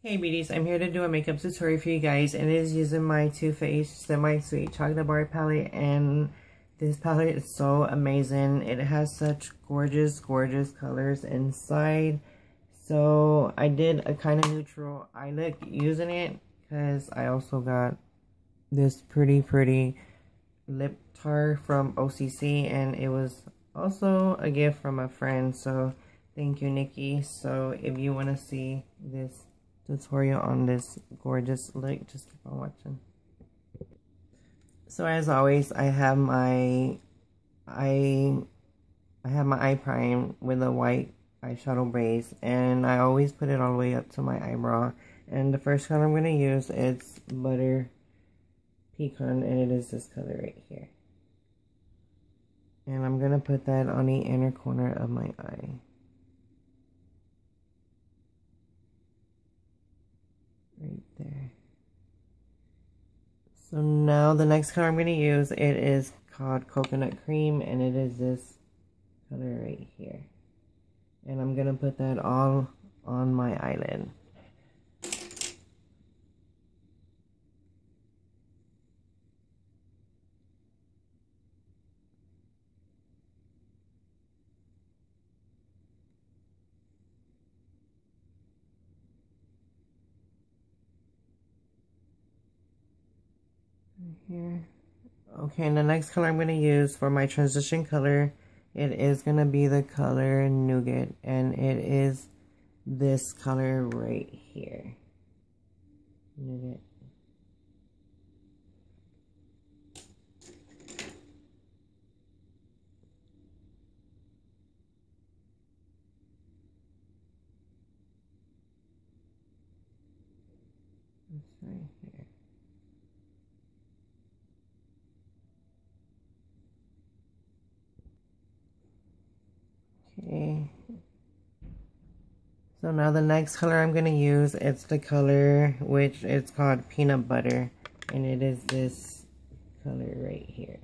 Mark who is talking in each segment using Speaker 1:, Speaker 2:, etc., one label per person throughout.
Speaker 1: Hey beauties, I'm here to do a makeup tutorial for you guys and it is using my Too Faced Semi Sweet Chocolate Bar palette and this palette is so amazing. It has such gorgeous, gorgeous colors inside. So I did a kind of neutral eye look using it because I also got this pretty, pretty lip tar from OCC and it was also a gift from a friend. So thank you, Nikki. So if you want to see this tutorial on this gorgeous look. Just keep on watching. So as always, I have my I I have my eye prime with a white eyeshadow base and I always put it all the way up to my eyebrow. And the first color I'm going to use is Butter Pecan and it is this color right here. And I'm going to put that on the inner corner of my eye. Right there. So now the next color I'm going to use, it is called Coconut Cream, and it is this color right here. And I'm going to put that all on my eyelid. Here. Okay, and the next color I'm going to use for my transition color, it is going to be the color Nougat, and it is this color right here. Nougat. right here. Okay. So now the next color I'm going to use, it's the color which is called Peanut Butter. And it is this color right here.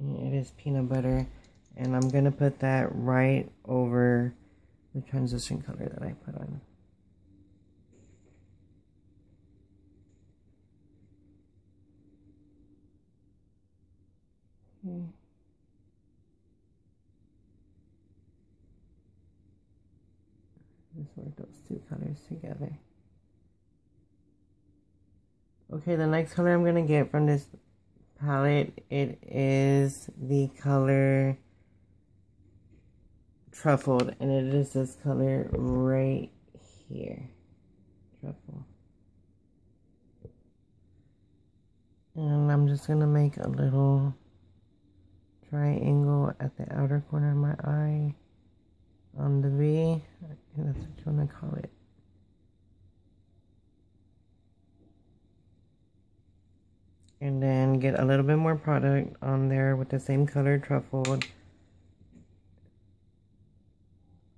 Speaker 1: It is Peanut Butter. And I'm going to put that right over the transition color that I put on. Work those two colors together. Okay, the next color I'm going to get from this palette, it is the color Truffled, and it is this color right here. Truffle. And I'm just going to make a little triangle at the outer corner of my eye on the V. That's what you want to call it. And then get a little bit more product on there with the same color truffled.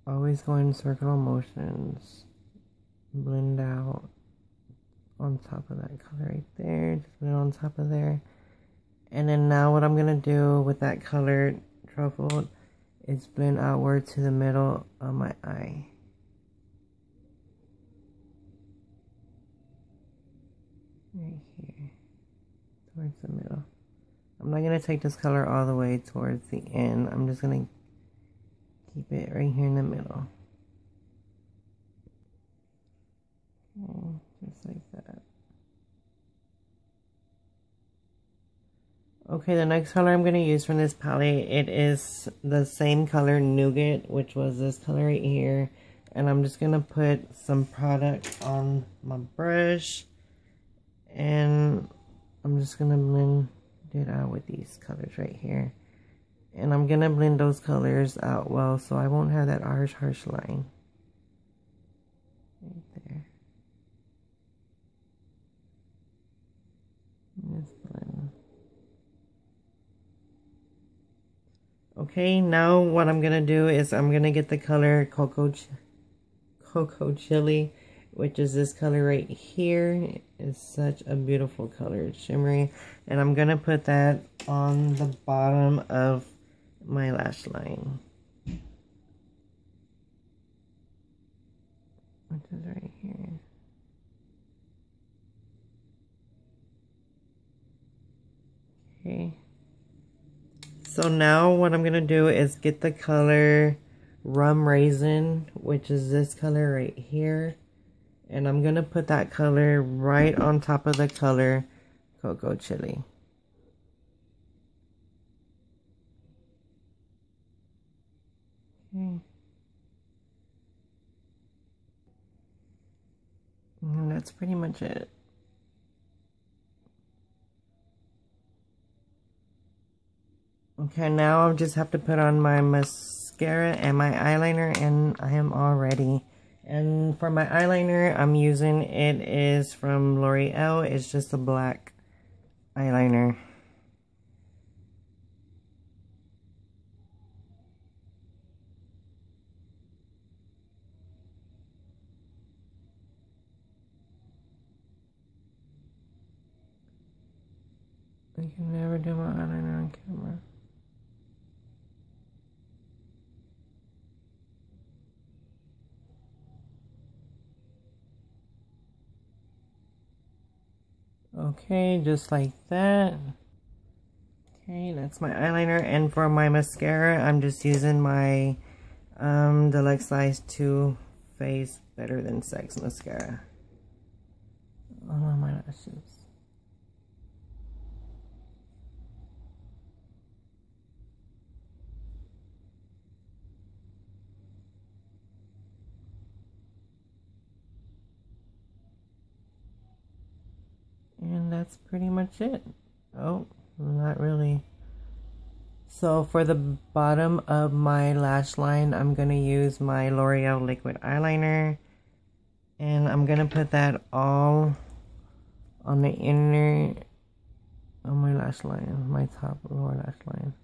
Speaker 1: Always go in circular motions. Blend out on top of that color right there. Just put it on top of there. And then now what I'm going to do with that color truffled is blend outward to the middle of my eye. Right here, towards the middle. I'm not going to take this color all the way towards the end. I'm just going to keep it right here in the middle. Okay, just like that. Okay, the next color I'm going to use from this palette, it is the same color Nougat, which was this color right here. And I'm just going to put some product on my brush. And I'm just going to blend it out with these colors right here. And I'm going to blend those colors out well so I won't have that harsh, harsh line. Right there. Just blend. Okay, now what I'm going to do is I'm going to get the color Cocoa, Ch Cocoa Chili, which is this color right here. It's such a beautiful color. It's shimmery. And I'm going to put that on the bottom of my lash line. which is right here. Okay. So now what I'm going to do is get the color Rum Raisin, which is this color right here. And I'm going to put that color right on top of the color Cocoa Chili. Okay. And that's pretty much it. Okay, now I just have to put on my mascara and my eyeliner and I am all ready. And for my eyeliner, I'm using, it is from L'Oreal. It's just a black eyeliner. I can never do my eyeliner on camera. Okay, just like that. Okay, that's my eyeliner. And for my mascara, I'm just using my um, Deluxe Size Too Faced Better Than Sex Mascara. Oh, my lashes. And that's pretty much it. Oh, not really. So for the bottom of my lash line, I'm going to use my L'Oreal liquid eyeliner. And I'm going to put that all on the inner, on my lash line, my top lower lash line.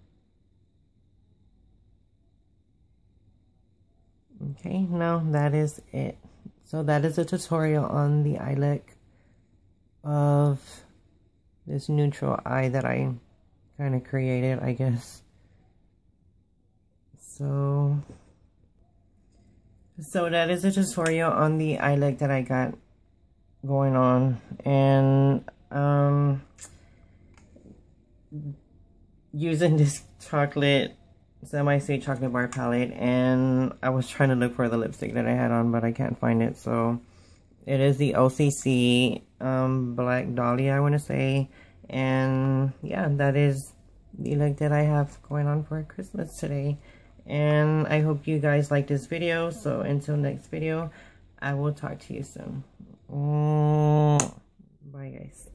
Speaker 1: Okay, now that is it. So that is a tutorial on the eye look of this neutral eye that I kind of created, I guess. So, so that is a tutorial on the eye look that I got going on. And, um, using this chocolate, semi-sweet chocolate bar palette. And I was trying to look for the lipstick that I had on, but I can't find it. So, it is the OCC um, Black Dahlia, I want to say. And yeah, that is the look that I have going on for Christmas today. And I hope you guys like this video. So until next video, I will talk to you soon. Bye guys.